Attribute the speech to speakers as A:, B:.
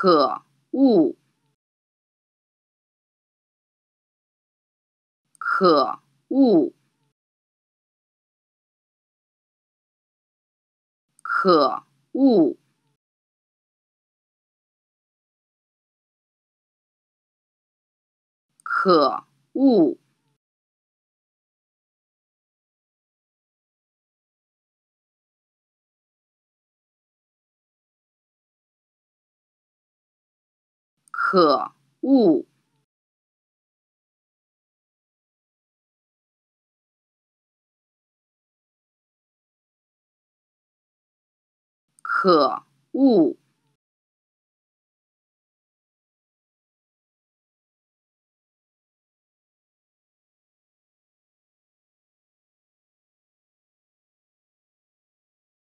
A: 可恶，可恶，可恶，可恶。可恶，可恶。